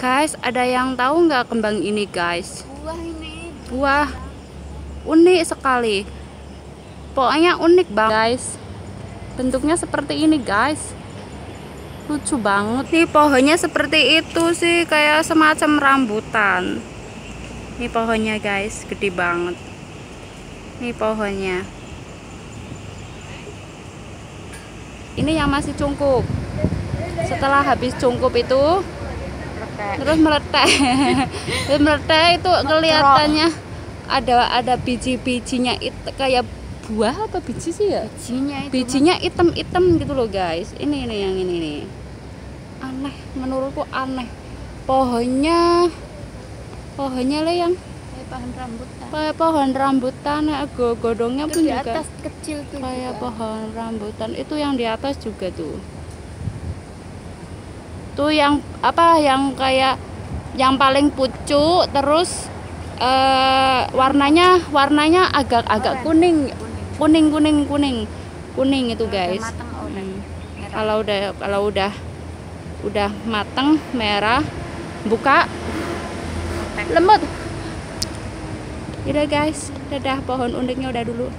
Guys, ada yang tahu nggak kembang ini guys? Buah ini. Buah unik sekali. Pokoknya unik banget guys. Bentuknya seperti ini guys. Lucu banget nih pohonnya seperti itu sih kayak semacam rambutan. Ini pohonnya guys, gede banget. Ini pohonnya. Ini yang masih cungkup. Setelah habis cungkup itu terus meletek terus meletek itu kelihatannya ada ada biji-bijinya itu kayak buah apa biji sih ya Bijinya itu. bijinya hitam-hitam gitu loh guys ini ini yang ini nih aneh menurutku aneh pohonnya pohonnya le yang Kayak pohon rambutan. kayak pohon rambutan ya go- godongnya pun di juga atas kecil tuh. kayak juga. pohon rambutan itu yang di atas juga tuh tuh yang apa yang kayak yang paling pucuk terus eh, warnanya warnanya agak agak kuning Kuning. kuning kuning kuning itu guys. oh, Hmm. kalau udah kalau udah udah mateng merah buka lembut. Udah guys. Dadah pohon uniknya udah dulu